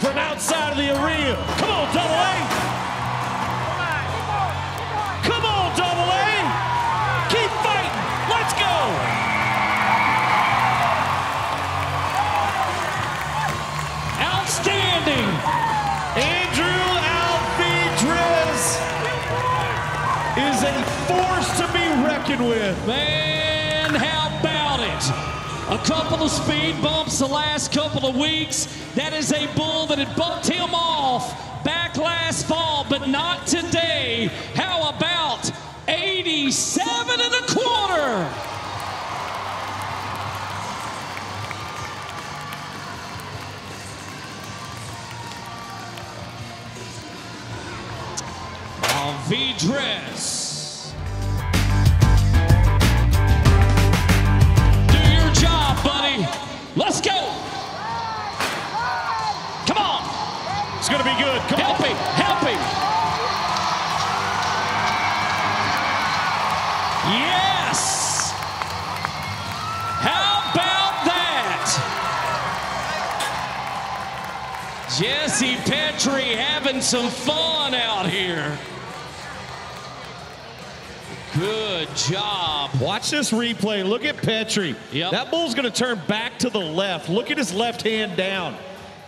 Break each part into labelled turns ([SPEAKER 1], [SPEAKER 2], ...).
[SPEAKER 1] from outside of the arena. Come on, Double A. Come on, Double A. Keep fighting. Let's go. Outstanding. Andrew Alvidrez is a force to be reckoned with.
[SPEAKER 2] Man? A couple of speed bumps the last couple of weeks. That is a bull that had bumped him off back last fall, but not today. How about 87 and a quarter? Vidres. Jesse Petri having some fun out here. Good job.
[SPEAKER 1] Watch this replay. Look at Petri.
[SPEAKER 2] Yep.
[SPEAKER 1] That bull's going to turn back to the left. Look at his left hand down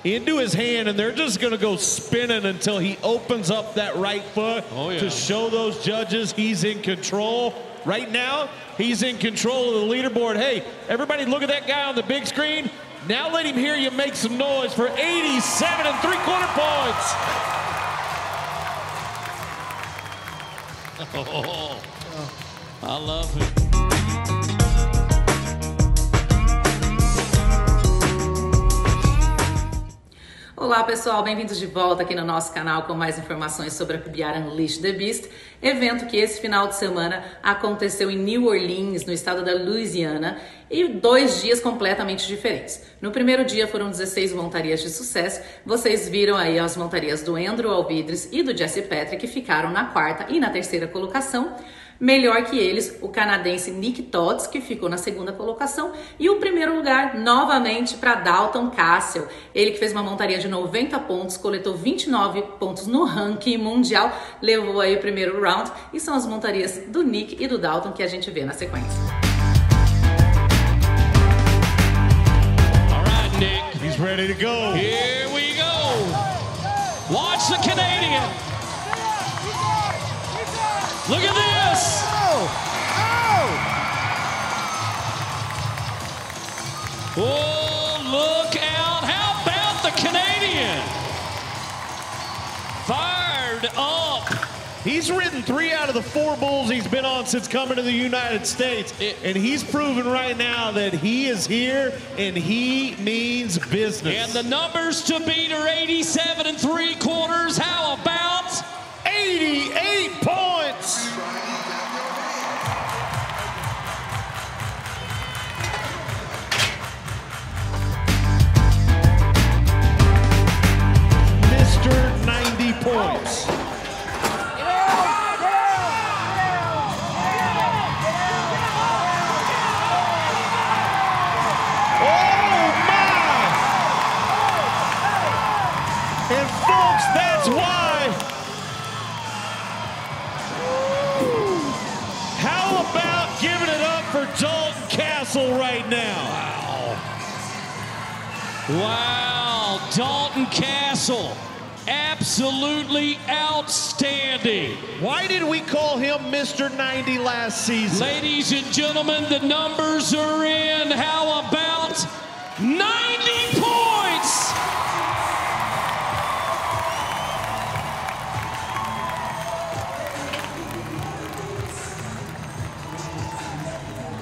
[SPEAKER 1] into his hand, and they're just going to go spinning until he opens up that right foot
[SPEAKER 2] Oh, yeah.
[SPEAKER 1] to show those judges he's in control. Right now, he's in control of the leaderboard. Hey, everybody, look at that guy on the big screen. Now let him hear you make some noise for 87 and three quarter points.
[SPEAKER 2] Oh, I love it.
[SPEAKER 3] Olá pessoal, bem-vindos de volta aqui no nosso canal com mais informações sobre a PBR Unleash the Beast, evento que esse final de semana aconteceu em New Orleans, no estado da Louisiana, e dois dias completamente diferentes. No primeiro dia foram 16 montarias de sucesso, vocês viram aí as montarias do Andrew Alvidres e do Jesse Patrick que ficaram na quarta e na terceira colocação. Melhor que eles, o canadense Nick Tots, que ficou na segunda colocação, e o primeiro lugar novamente para Dalton Castle. Ele que fez uma montaria de 90 pontos, coletou 29 pontos no ranking mundial, levou aí o primeiro round, e são as montarias do Nick e do Dalton que a gente vê na sequência.
[SPEAKER 2] All right, Nick.
[SPEAKER 1] He's ready to go.
[SPEAKER 2] Here we go. Watch the Canadian. Look at this. Oh, look out. How about the Canadian? Fired up.
[SPEAKER 1] He's ridden three out of the four bulls he's been on since coming to the United States.
[SPEAKER 2] It-
[SPEAKER 1] and he's proven right now that he is here and he means business.
[SPEAKER 2] And the numbers to beat are 87 and three quarters.
[SPEAKER 1] That's why. How about giving it up for Dalton Kasel right now?
[SPEAKER 2] Wow, Wow. Dalton Kasel. Absolutely outstanding.
[SPEAKER 1] Why did we call him Mr. 90 last season?
[SPEAKER 2] Ladies and gentlemen, the numbers are in. How about 90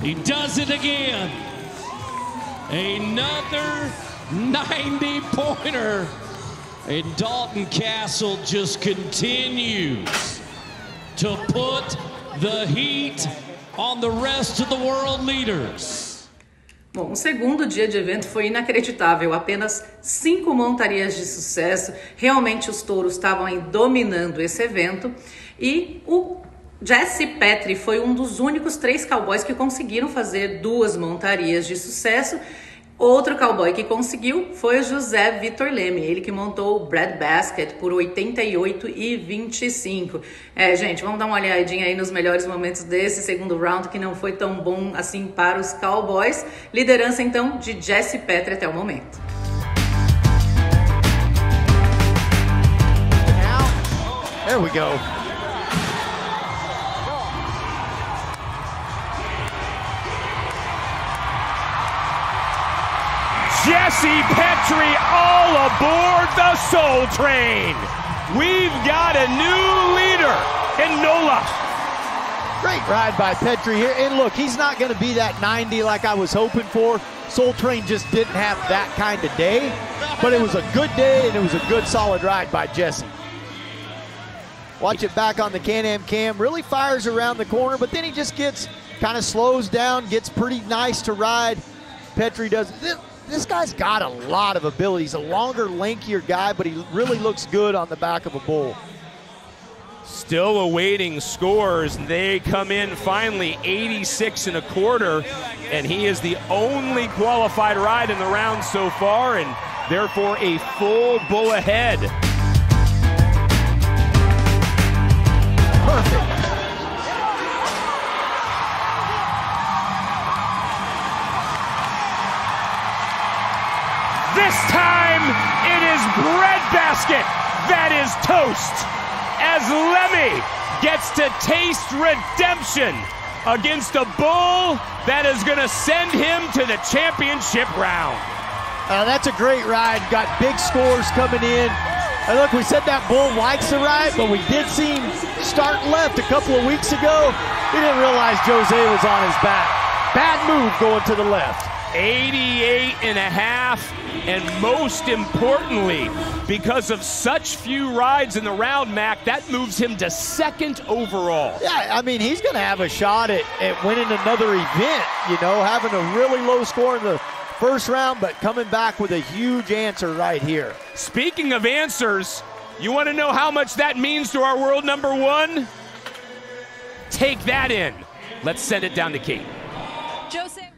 [SPEAKER 2] He does it again. Another 90 pointer. And Dalton Castle just continues to put the heat on the rest of the world leaders.
[SPEAKER 3] Bom, o segundo dia de evento foi inacreditável. Apenas cinco montarias de sucesso. Realmente os touros estavam aí dominando esse evento. E o Jesse Petri foi um dos únicos três cowboys que conseguiram fazer duas montarias de sucesso. Outro cowboy que conseguiu foi José Vitor Leme, ele que montou o Bread Basket por 88 e 25. É, gente, vamos dar uma olhadinha aí nos melhores momentos desse segundo round que não foi tão bom assim para os Cowboys. Liderança então de Jesse Petri até o momento.
[SPEAKER 4] There we go.
[SPEAKER 5] Jesse Petri all aboard the Soul Train. We've got a new leader in NOLA.
[SPEAKER 4] Great ride by Petri here. And look, he's not going to be that 90 like I was hoping for. Soul Train just didn't have that kind of day. But it was a good day and it was a good solid ride by Jesse. Watch it back on the Can-Am cam. Really fires around the corner, but then he just gets kind of slows down, gets pretty nice to ride. Petri does. This, guy's got a lot of ability. He's a longer, lankier guy, but he really looks good on the back of a bull.
[SPEAKER 5] Still awaiting scores. They come in finally 86 and a quarter, and he is the only qualified ride in the round so far, and therefore a full bull ahead. Breadbasket that is toast as Leme gets to taste redemption against a bull that is going to send him to the championship round.
[SPEAKER 4] Uh, that's a great ride. Got big scores coming in. And look, we said that bull likes the ride, but we did see him start left a couple of weeks ago. We didn't realize Jose was on his back. Bad move going to the left.
[SPEAKER 5] 88 and a half, and most importantly, because of such few rides in the round, Mac, that moves him to second overall.
[SPEAKER 4] Yeah, I mean, he's going to have a shot at, at winning another event, you know, having a really low score in the first round, but coming back with a huge answer right here.
[SPEAKER 5] Speaking of answers, you want to know how much that means to our world number one? Take that in. Let's send it down to Kate.
[SPEAKER 3] Joseph.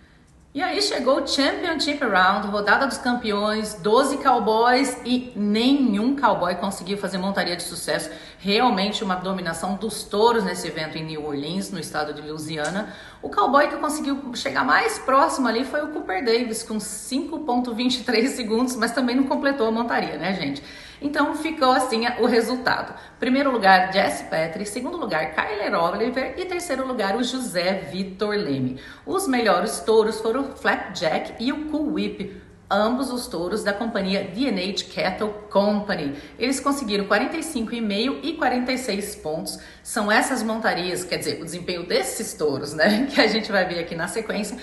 [SPEAKER 3] E aí chegou o Championship Round, rodada dos campeões, 12 cowboys e nenhum cowboy conseguiu fazer montaria de sucesso. Realmente uma dominação dos touros nesse evento em New Orleans, no estado de Louisiana. O cowboy que conseguiu chegar mais próximo ali foi o Cooper Davis, com 5,23 segundos, mas também não completou a montaria, né, gente? Então ficou assim o resultado. Primeiro lugar, Jess Petri. Segundo lugar, Kyler Oliver. E terceiro lugar, o José Vitor Leme. Os melhores touros foram o Flapjack e o Cool Whip ambos os touros da companhia D&H Cattle Company. Eles conseguiram 45,5 e 46 pontos. São essas montarias, quer dizer, o desempenho desses touros, né, que a gente vai ver aqui na sequência.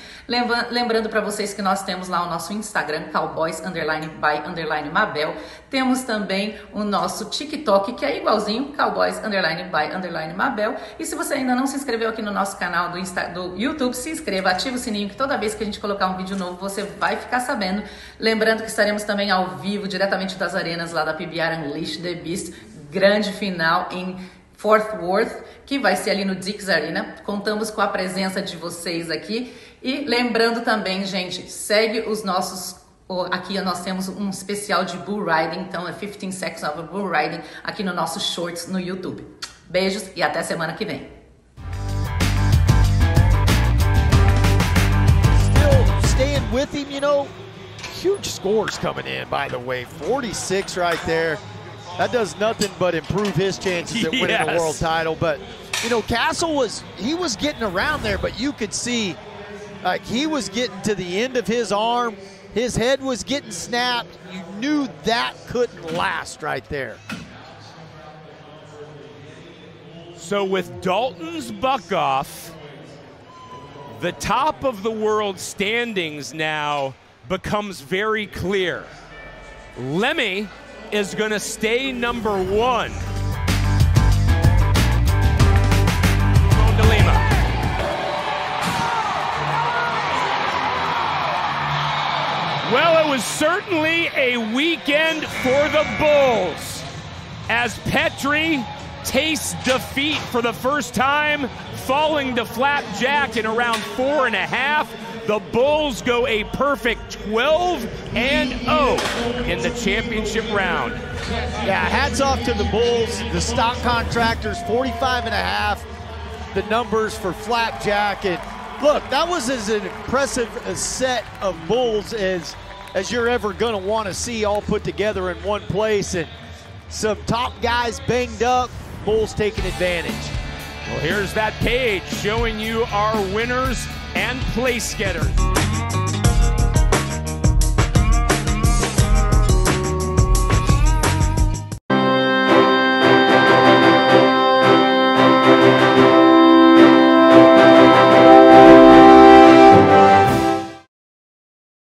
[SPEAKER 3] Lembrando para vocês que nós temos lá o nosso Instagram, Cowboys Underline by Underline Mabel. Temos também o nosso TikTok, que é igualzinho, Cowboys Underline by Underline Mabel. E se você ainda não se inscreveu aqui no nosso canal do, Insta, do YouTube, se inscreva, ative o sininho, que toda vez que a gente colocar um vídeo novo, você vai ficar sabendo. Lembrando que estaremos também ao vivo, diretamente das arenas lá da PBR Unleash the Beast, grande final em Fort Worth, que vai ser ali no Dix Arena. Contamos com a presença de vocês aqui. E lembrando também, gente, segue os nossos Aqui nós temos um especial de bull riding, então é 15 Seconds of Bull Riding aqui no nosso Shorts no YouTube. Beijos e até semana que vem.
[SPEAKER 4] Still staying with him, you know, huge scores coming in, by the way. 46 right there. That does nothing but improve his chances at winning yes. the world title. But, you know, Kasel was, he was getting around there, but you could see, like, he was getting to the end of his arm his head was getting snapped. You knew that couldn't last right there.
[SPEAKER 5] So with Dalton's buck off, the top of the world standings now becomes very clear. Leme is going to stay number one. Well, it was certainly a weekend for the Bulls as Petri tastes defeat for the first time, falling to Flapjack in around four and a half. The Bulls go a perfect 12 and 0 in the championship round.
[SPEAKER 4] Yeah, hats off to the Bulls, the stock contractors, 45 and a half, the numbers for Flapjack. And look, that was as an impressive a set of Bulls as as you're ever going to want to see all put together in one place. And some top guys banged up, Bulls taking advantage.
[SPEAKER 5] Well, here's that page showing you our winners and place getters.